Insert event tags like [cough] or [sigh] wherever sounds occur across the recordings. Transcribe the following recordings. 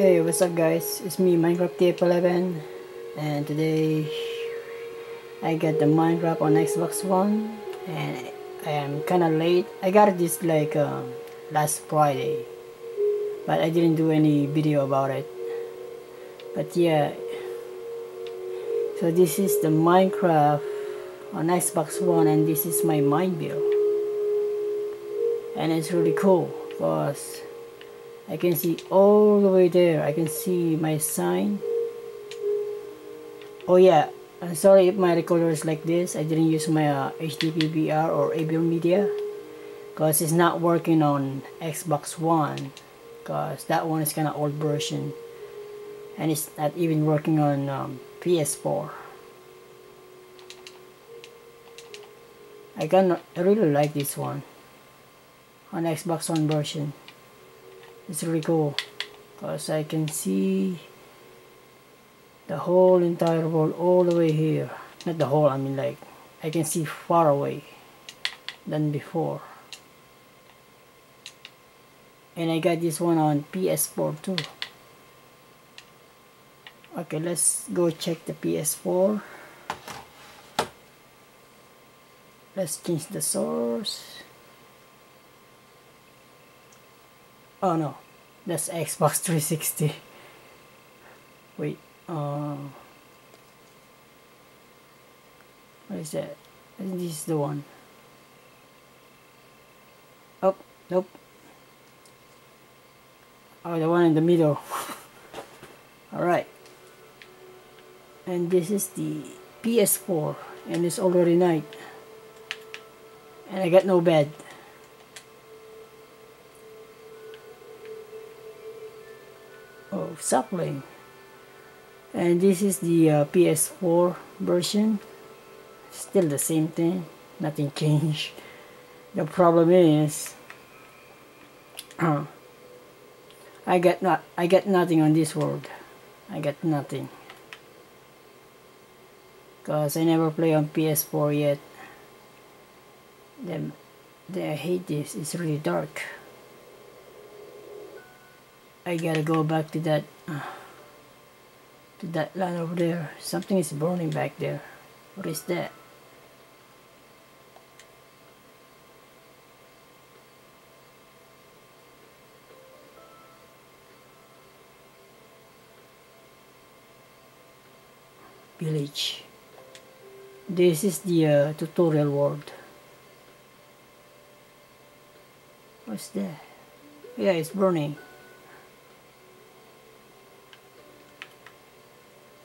Hey, what's up guys? It's me, Minecraft TF11 and today I got the Minecraft on Xbox One and I am kinda late. I got this like um, last Friday but I didn't do any video about it. But yeah, so this is the Minecraft on Xbox One and this is my Mineville and it's really cool because I can see all the way there. I can see my sign. Oh yeah. I'm sorry if my recorder is like this. I didn't use my uh, AverMedia, because it's not working on Xbox One. Because that one is kind of old version. And it's not even working on um, PS4 I can I really like this one. On Xbox One version it's really cool. Because I can see the whole entire world all the way here. Not the whole I mean like I can see far away than before. And I got this one on PS4 too. Okay let's go check the PS4 let's change the source. Oh no, that's Xbox 360. Wait, uh, what is that? This is the one. Oh, nope. Oh, the one in the middle. [laughs] Alright. And this is the PS4 and it's already night. And I got no bed. Of sapling and this is the uh, PS4 version. Still the same thing. Nothing [laughs] changed. The problem is uh, I get not I get nothing on this world. I get nothing. Because I never play on PS4 yet. Then I hate this. It's really dark I gotta go back to that uh, to that line over there. Something is burning back there. What is that? Village. This is the uh, tutorial world. What's that? Yeah it's burning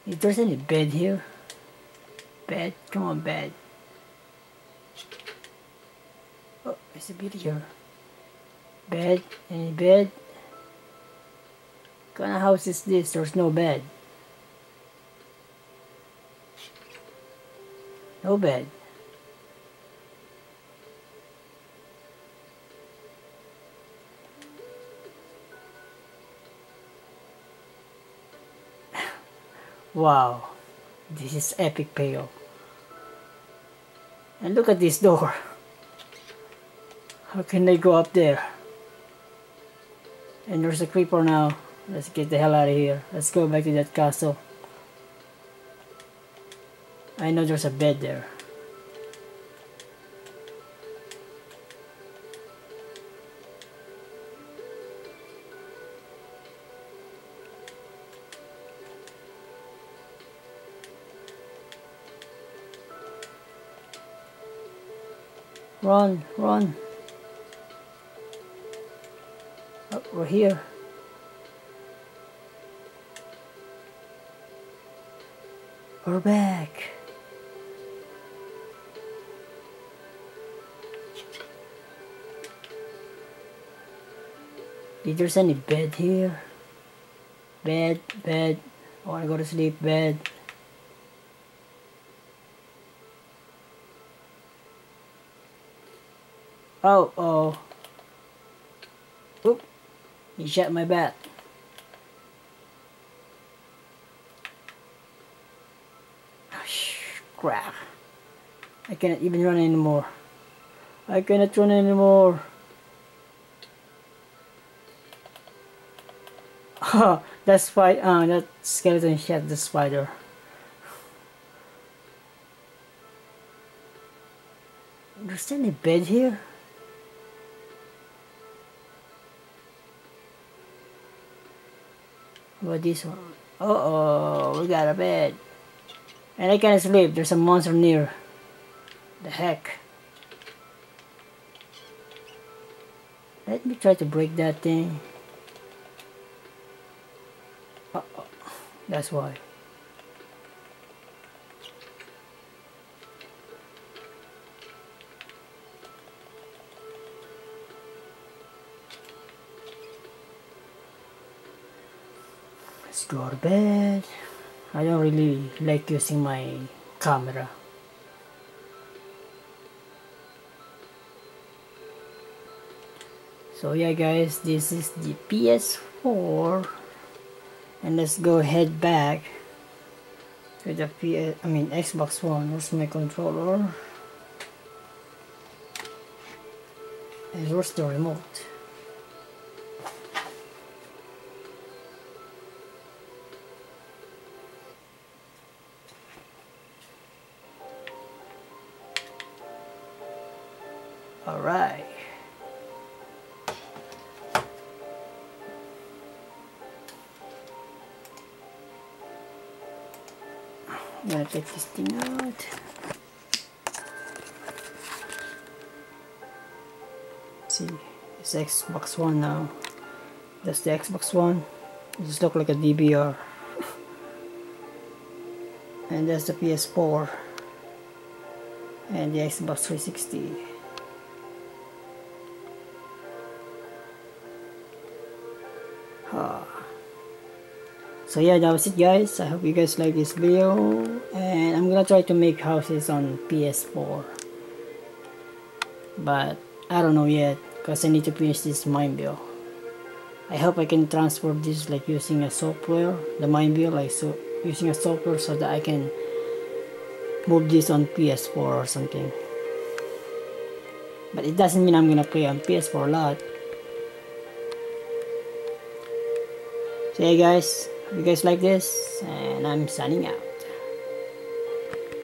If there's any bed here, bed, come on bed. Oh, there's a bed here. Bed, any bed? What kind of house is this? There's no bed. No bed. Wow, this is epic fail. And look at this door. How can they go up there? And there's a creeper now. Let's get the hell out of here. Let's go back to that castle. I know there's a bed there. Run, run. Oh, we're here. We're back. Did there's any bed here? Bed, bed. I wanna go to sleep, bed. Oh, oh. Oop. He shot my bat. Oh, crap. I cannot even run anymore. I cannot run anymore. Oh, that's why uh, that skeleton shot the spider. There's any bed here? What this one? Uh oh, we got a bed. And I can't sleep, there's a monster near. The heck? Let me try to break that thing. Uh -oh. That's why. Let's go to bed. I don't really like using my camera. So yeah guys, this is the PS4 and let's go head back to the PS, I mean Xbox One. Where's my controller? And where's the remote? All right. I'm gonna take this thing out. see, it's Xbox One now. That's the Xbox One. It just like a DVR. [laughs] and that's the PS4 and the Xbox 360. So yeah that was it guys. I hope you guys like this video and i'm gonna try to make houses on ps4 but i don't know yet because i need to finish this Mineville i hope i can transfer this like using a software the Mineville like so using a software so that i can move this on ps4 or something. But it doesn't mean i'm gonna play on ps4 a lot. So yeah guys you guys like this? And I'm signing out